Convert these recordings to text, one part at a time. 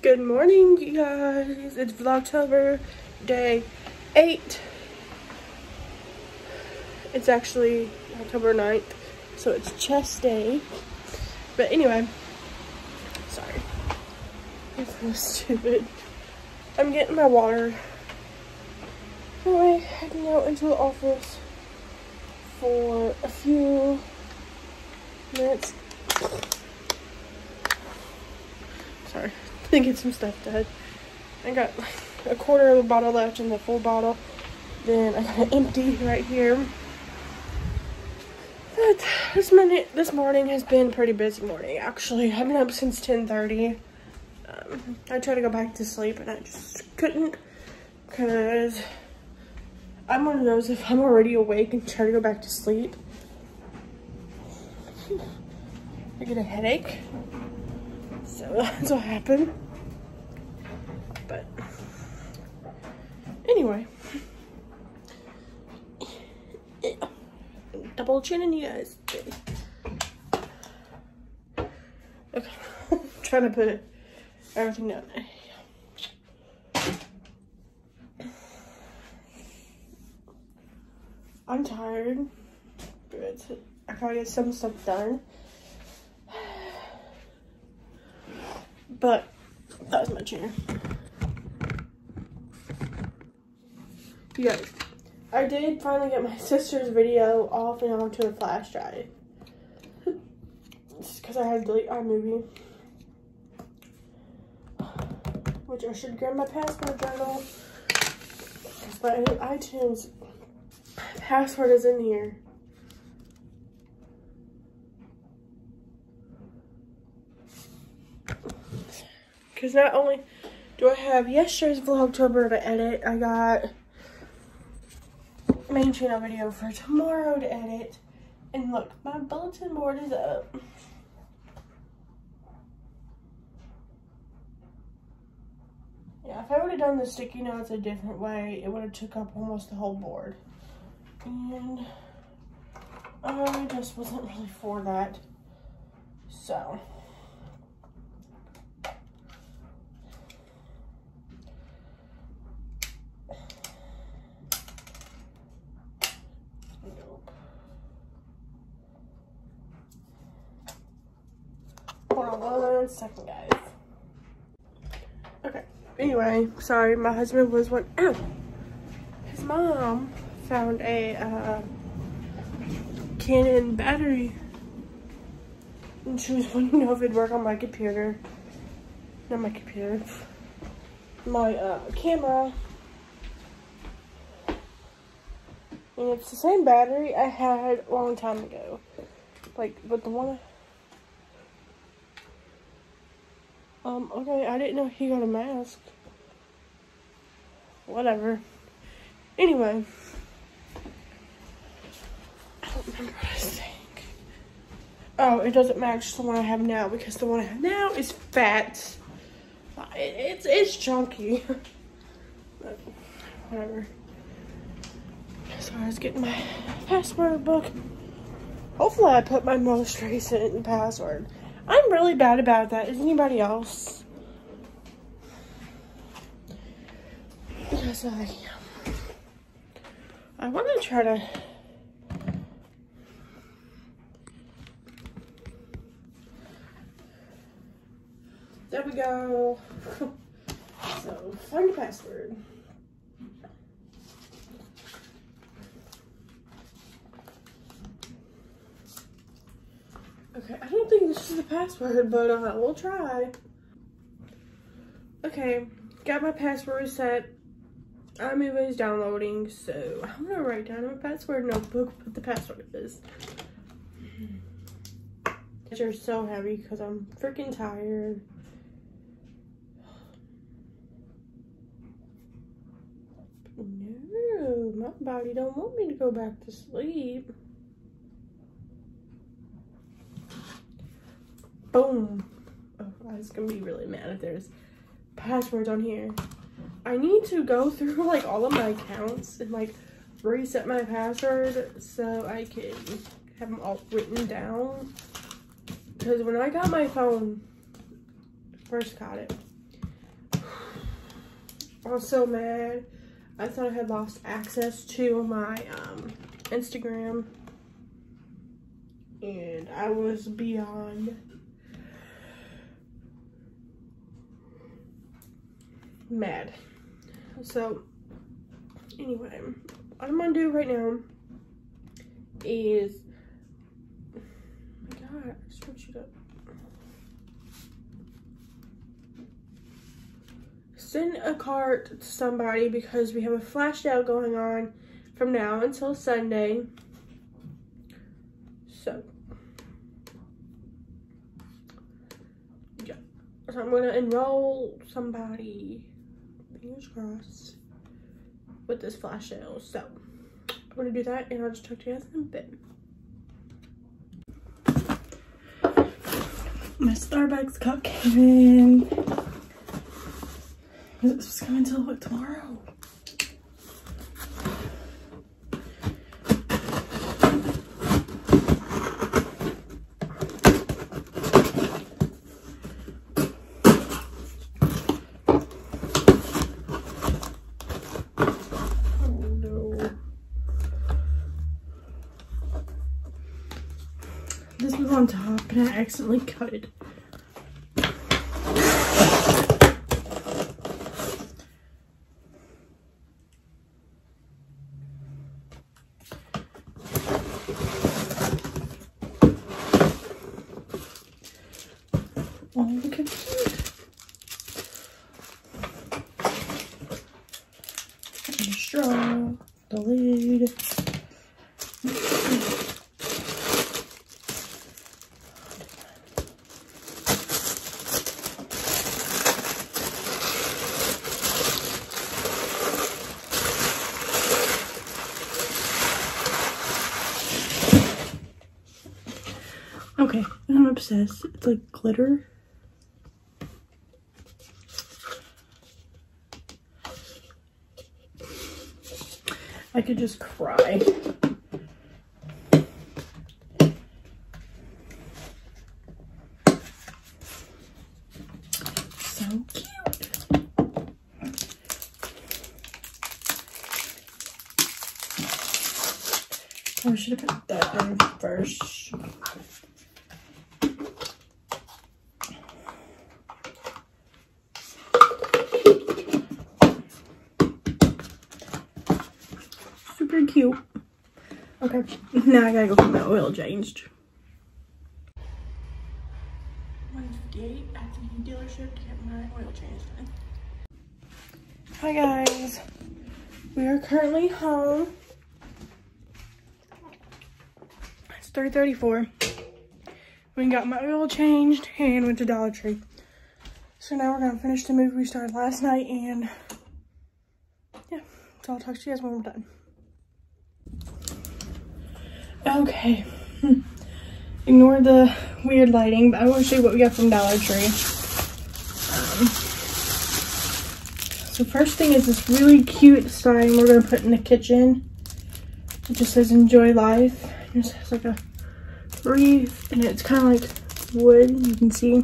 Good morning, you guys. It's Vlogtober, day 8. It's actually October 9th, so it's chest day. But anyway, sorry. It's so stupid. I'm getting my water. Oh, anyway, heading out into the office for a few minutes. Sorry, to get some stuff done. I got a quarter of a bottle left in the full bottle. Then I got an empty right here. But this minute, this morning has been pretty busy morning. Actually, I've been up since 10:30. Um, I tried to go back to sleep and I just couldn't because I'm one of those if I'm already awake and try to go back to sleep, I get a headache. So that's what happened. But anyway. Double chin in you guys. Okay. trying to put everything down. I'm tired, but I gotta get some stuff done. But that was my chair. Guys, I did finally get my sister's video off and onto a flash drive. Just because I had to delete iMovie. Which I should grab my password journal. But iTunes password is in here. Because not only do I have yesterday's Vlogtober to edit, I got main channel video for tomorrow to edit. And look, my bulletin board is up. Yeah, if I would have done the sticky notes a different way, it would have took up almost the whole board. And I just wasn't really for that. So. Hold on one second, guys. Okay. Anyway, sorry, my husband was one. Ow! His mom found a uh, Canon battery. And she was wanting to know if it'd work on my computer. Not my computer. My uh, camera. And it's the same battery I had a long time ago. Like, but the one Um, okay, I didn't know he got a mask. Whatever. Anyway. I don't remember what I was saying. Oh, it doesn't match the one I have now because the one I have now is fat. It's, it's chunky. but whatever. So I was getting my password book. Hopefully I put my most recent password. I'm really bad about that. Is anybody else? Because I, I want to try to There we go. so, find the password. Okay, I don't think this is the password, but uh, we'll try. Okay, got my password set. iMovie is downloading, so I'm gonna write down my password notebook, what the password is. You're so heavy because I'm freaking tired. No, my body don't want me to go back to sleep. Boom. Oh, I was gonna be really mad if there's passwords on here. I need to go through like all of my accounts and like reset my password so I can have them all written down. Because when I got my phone, first got it, I was so mad. I thought I had lost access to my um, Instagram. And I was beyond mad. So, anyway, what I'm gonna do right now is, oh my God, I switched it up. Send a card to somebody because we have a flash sale going on from now until Sunday. So, yeah. So I'm gonna enroll somebody, fingers crossed, with this flash sale. So, I'm gonna do that and I'll just talk to you guys in a bit. My Starbucks cup came in. Is it supposed to come like tomorrow? This was on top and I accidentally cut it. Oh, look at cute. The straw, the lid. Okay, I'm. It's like glitter. I could just cry. So cute. Oh, I should have put that in first. Super cute. Okay, now I gotta go get my oil changed. 158 at the dealership to get my oil changed. Hi guys, we are currently home. It's 3.34. We got my oil changed and went to Dollar Tree. So now we're gonna finish the movie we started last night and yeah, so I'll talk to you guys when we're done. Okay. Hmm. Ignore the weird lighting, but I want to show you what we got from Dollar Tree. Um, so first thing is this really cute sign we're going to put in the kitchen. It just says enjoy life. It just has like a wreath and it's kind of like wood, you can see.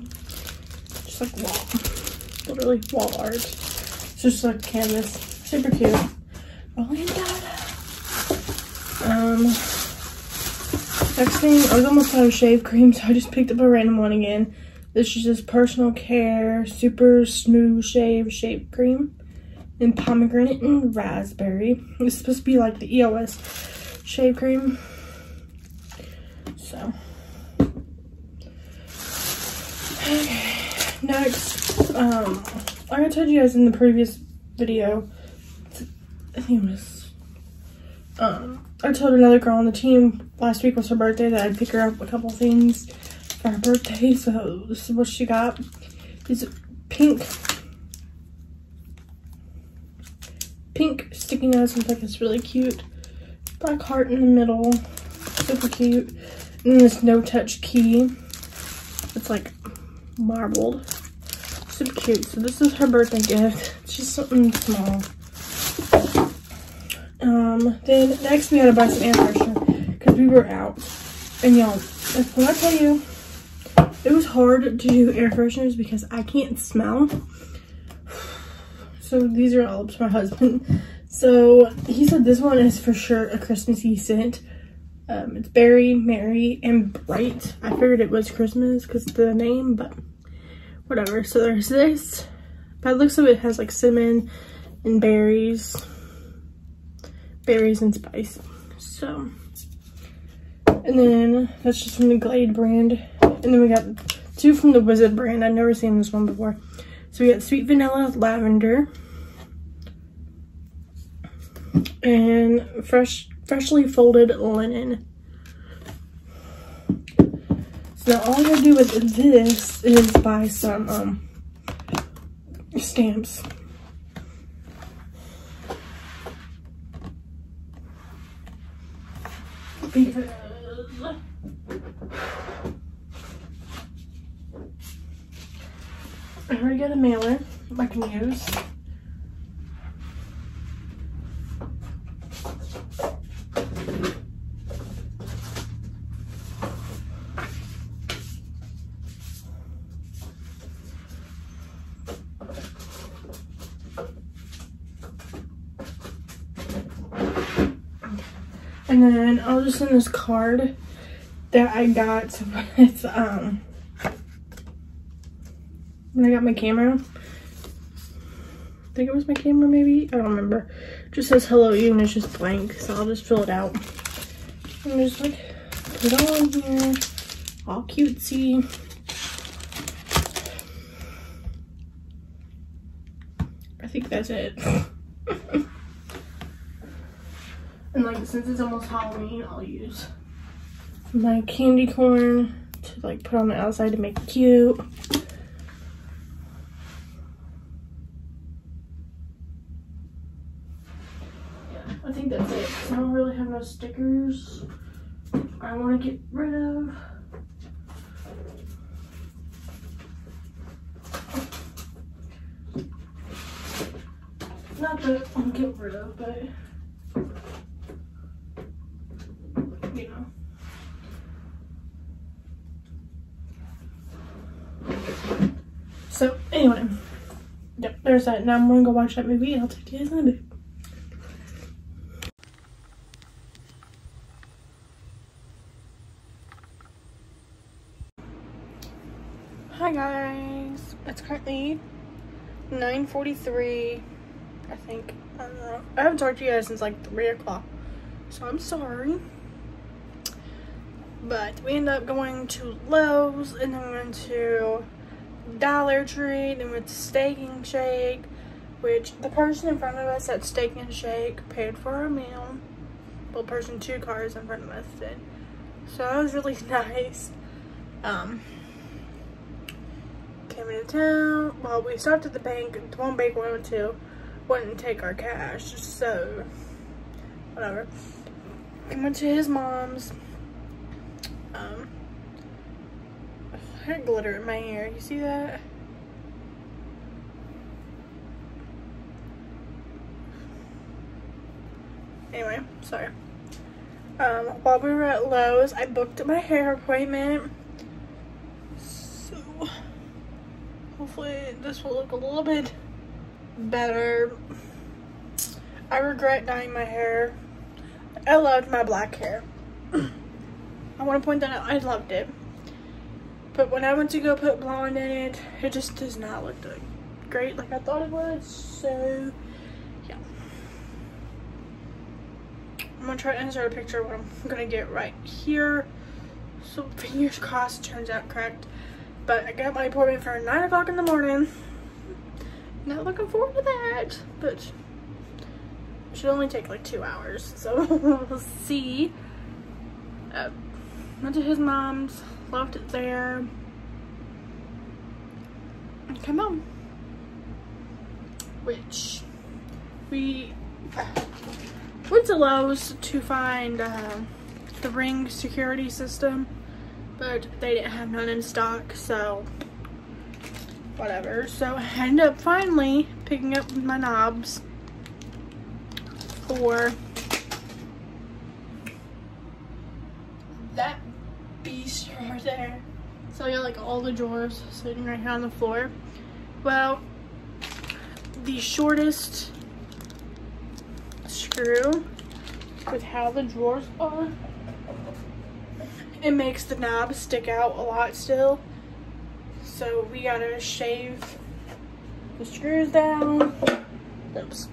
Just like wall, literally wall art. It's just like canvas, super cute. Rolling data. Um, Next thing, I was almost out of shave cream, so I just picked up a random one again. This is just personal care, super smooth shave shave cream in pomegranate and raspberry. It's supposed to be like the EOS shave cream. So. Okay. Next, um, like I told you guys in the previous video, I think it was, I told another girl on the team last week was her birthday that I'd pick her up a couple things for her birthday. So this is what she got. These pink, pink sticky notes. I think it's really cute. Black heart in the middle. Super cute. And this no touch key. It's like marbled. Super cute. So this is her birthday gift. It's just something small. Um, then next we had to buy some air freshener because we were out. And y'all, when I tell you, it was hard to do air fresheners because I can't smell. So these are all up to my husband. So he said this one is for sure a Christmassy scent. Um, it's berry, merry, and bright. I figured it was Christmas because the name, but whatever. So there's this. By the looks of it, it has like cinnamon and berries. Berries and spice. So, and then that's just from the Glade brand. And then we got two from the Wizard brand. I've never seen this one before. So we got Sweet Vanilla Lavender. And fresh, freshly folded linen. So now all I gotta do with this is buy some um, stamps. Because I already got a mailer I can use. And then I'll just send this card that I got. Um when I got my camera. I think it was my camera maybe. I don't remember. It just says hello you and it's just blank. So I'll just fill it out. And just like put it in here. All cutesy. I think that's it. and like since it's almost Halloween, I'll use my candy corn to like put on the outside to make it cute. I think that's it. I don't really have no stickers I want to get rid of. Not that I'm get rid of, but you know. So anyway, yep, there's that. Now I'm gonna go watch that movie and I'll take you guys in a bit. Hi guys, it's currently 9.43, I think, I don't know. I haven't talked to you guys since like 3 o'clock, so I'm sorry. But we ended up going to Lowe's, and then we went to Dollar Tree, then we went to Steak and Shake, which the person in front of us at Steak and Shake paid for our meal. Well, person two cars in front of us did. So that was really nice. Um, came into town. Well, we stopped at the bank. The one bank we went to wouldn't take our cash, so whatever. We went to his mom's. Um, I had glitter in my hair. You see that? Anyway, sorry. Um, while we were at Lowe's, I booked my hair appointment. So, hopefully this will look a little bit better. I regret dyeing my hair. I loved my black hair. I want to point that out. I loved it. But when I went to go put blonde in it, it just does not look great like I thought it would. So, yeah. I'm to try to insert a picture of what I'm to get right here. So, fingers crossed turns out correct. But I got my appointment for 9 o'clock in the morning. Not looking forward to that. But, it should only take like two hours. So, we'll see. Uh, went to his mom's, left it there, and come home. Which we went to Lowe's to find uh, the ring security system, but they didn't have none in stock, so whatever. So I ended up finally picking up my knobs for that beast right there. So I got like all the drawers sitting right here on the floor. Well, the shortest screw with how the drawers are. It makes the knob stick out a lot still. So we gotta shave the screws down. Oops.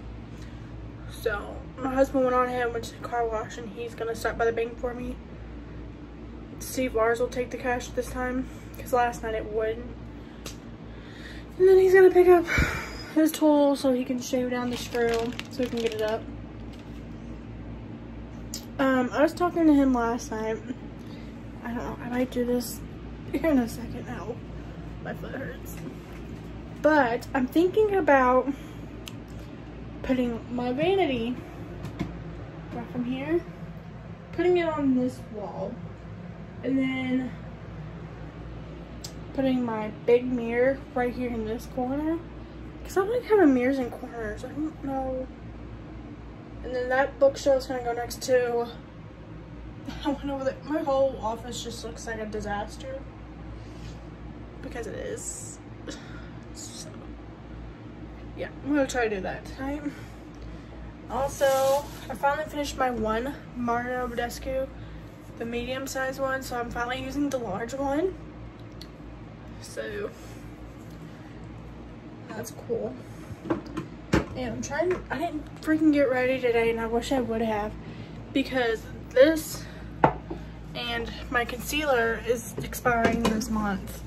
So my husband went on ahead went to the car wash and he's gonna stop by the bank for me. See if ours will take the cash this time. Because last night it wouldn't. And then he's gonna pick up his tool so he can shave down the screw so he can get it up. Um, I was talking to him last night. I don't know, I might do this here in a second now. My foot hurts. But I'm thinking about putting my vanity right from here, putting it on this wall, and then putting my big mirror right here in this corner. Because I like having mirrors in corners. I don't know. And then that bookshelf's gonna go next to I went over there. My whole office just looks like a disaster. Because it is. So, yeah, I'm gonna try to do that tonight. Also, I finally finished my one Mario Badescu, the medium sized one, so I'm finally using the large one. So, that's cool. And I'm trying, I didn't freaking get ready today and I wish I would have because this and my concealer is expiring this month.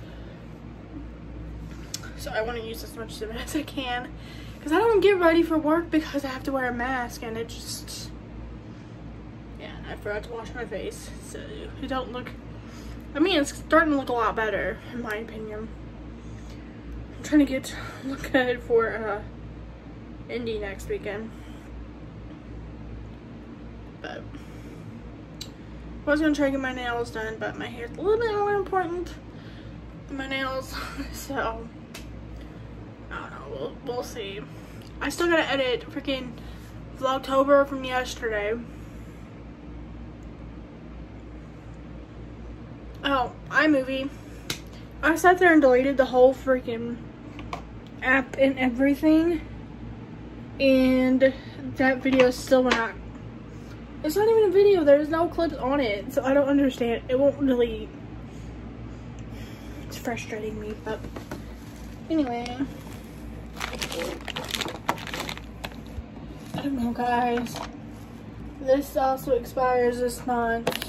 So I want to use as much of it as I can because I don't get ready for work because I have to wear a mask and it just, forgot to wash my face. So it don't look, I mean, it's starting to look a lot better in my opinion. I'm trying to get look good for uh, Indy next weekend. But I was gonna try to get my nails done, but my hair's a little bit more important than my nails. so, I don't know, we'll, we'll see. I still gotta edit freaking Vlogtober from yesterday. Oh, iMovie. I sat there and deleted the whole freaking app and everything. And that video still out it's not even a video. There's no clips on it. So I don't understand. It won't really... It's frustrating me, but... Anyway. I don't know, guys. This also expires this month.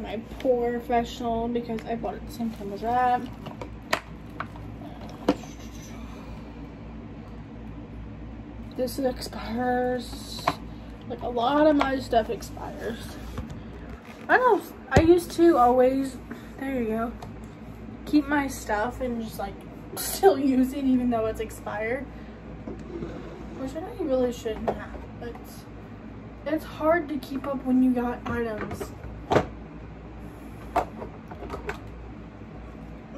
My POREfessional because I bought it the same time as that. This expires like a lot of my stuff expires. I know I used to always, there you go, keep my stuff and just like still use it even though it's expired. Which I really shouldn't have, but it's hard to keep up when you got items.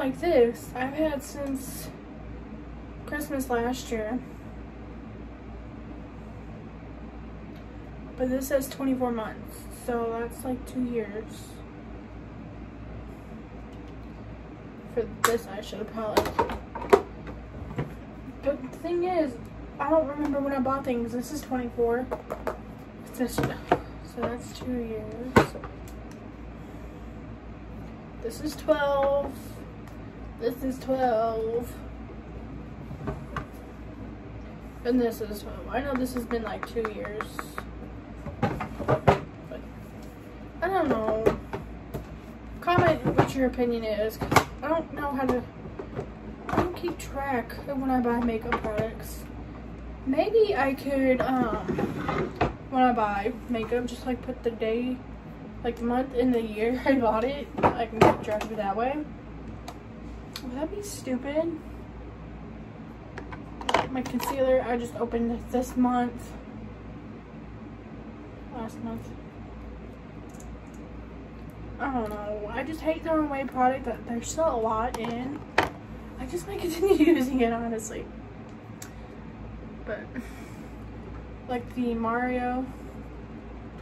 Like this, I've had since Christmas last year. But this says 24 months, so that's like two years. For this, I should have. But the thing is, I don't remember when I bought things. This is 24. This, so that's two years. This is 12. This is 12. And this is 12. I know this has been like two years. But I don't know. Comment what your opinion is. I don't know how to. I don't keep track of when I buy makeup products. Maybe I could, um, when I buy makeup, just like put the day, like month and the year I bought it. I can keep track of it that way. Would that be stupid? My concealer, I just opened this month. Last month. I don't know. I just hate throwing away product that there's still a lot in. I just might continue using it, honestly. But, like the Mario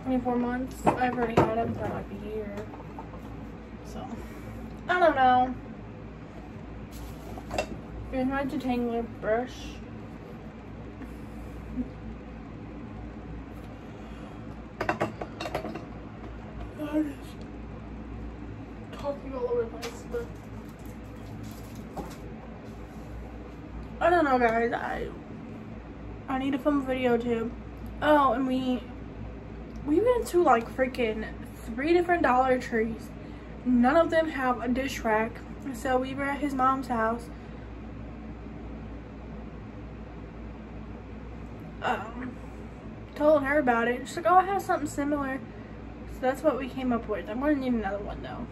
24 months, I've already had them for like a year. So, I don't know. And my detangler brush. God, talking all over the place, but I don't know, guys. I I need to film a video too. Oh, and we we went to like freaking three different Dollar Trees. None of them have a dish rack, so we were at his mom's house about it. She's like, oh, I have something similar. So that's what we came up with. I'm gonna need another one though.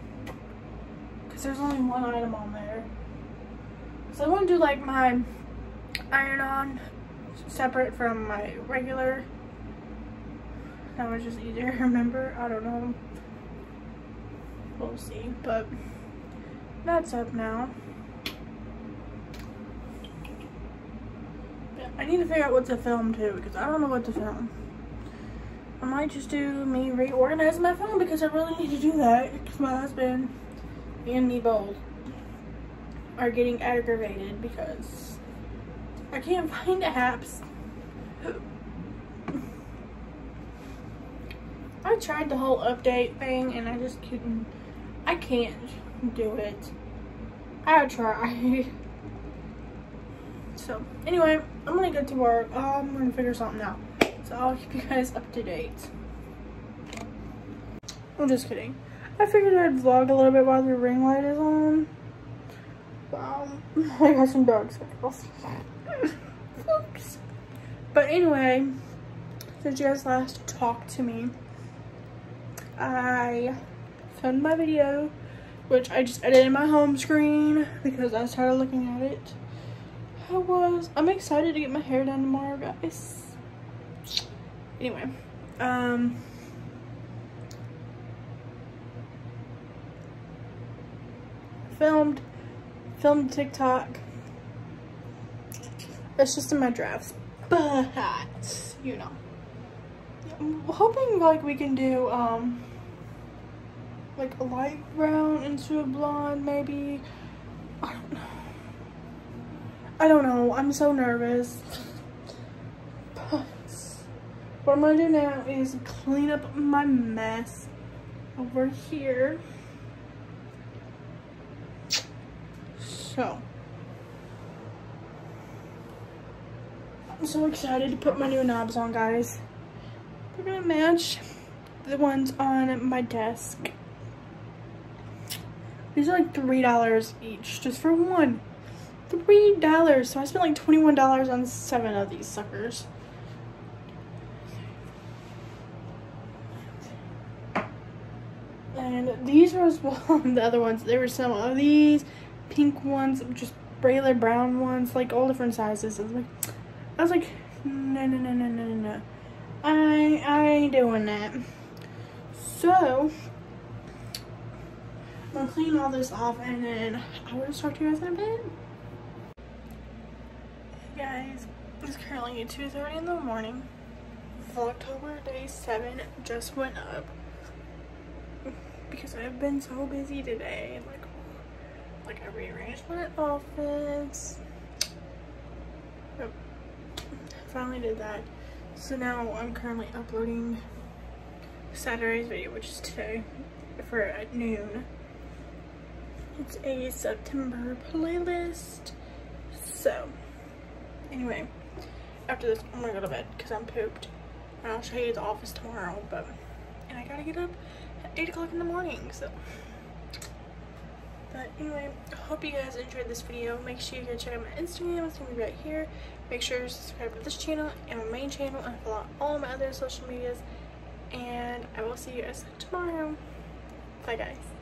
Because there's only one item on there. So I want to do like my iron-on separate from my regular. That was just easier to remember. I don't know. We'll see. But that's up now. I need to figure out what to film too because I don't know what to film. I might just do me reorganizing my phone because I really need to do that because my husband and me both are getting aggravated because I can't find apps. I tried the whole update thing and I just couldn't, I can't do it. I tried. So anyway, I'm gonna get to work. Um, I'm gonna figure something out. So I'll keep you guys up to date. I'm just kidding. I figured I'd vlog a little bit while the ring light is on. I got some dog speckles. Oops. But anyway, since you guys last talked to me, I filmed my video, which I just edited my home screen because I started looking at it. I was, I'm excited to get my hair done tomorrow, guys. Anyway, um, filmed, filmed TikTok. It's just in my drafts, but you know, I'm hoping like we can do um like a light brown into a blonde, maybe. I don't know. I don't know. I'm so nervous. What I'm gonna do now is clean up my mess over here. So, I'm so excited to put my new knobs on, guys. They're gonna match the ones on my desk. These are like $3 each, just for one. $3. So I spent like $21 on seven of these suckers. And these were as well the other ones. There were some of these pink ones, just regular brown ones, like all different sizes. I was like, I was like, no, no, no, no, no, no. I, I ain't doing that. So, I'm gonna clean all this off and then I will talk to you guys in a bit. Hey guys, it's currently 2.30 in the morning. October day 7 just went up because I've been so busy today. Like, like I rearranged my office. Yep. Finally did that. So now I'm currently uploading Saturday's video, which is today, for at noon. It's a September playlist. So, anyway, after this, I'm gonna go to bed because I'm pooped. And I'll show you the office tomorrow, but, and I gotta get up 8 o'clock in the morning, so. But anyway, I hope you guys enjoyed this video. Make sure you go check out my Instagram. It's gonna be right here. Make sure you subscribe to this channel and my main channel and follow all my other social medias. And I will see you guys tomorrow. Bye guys.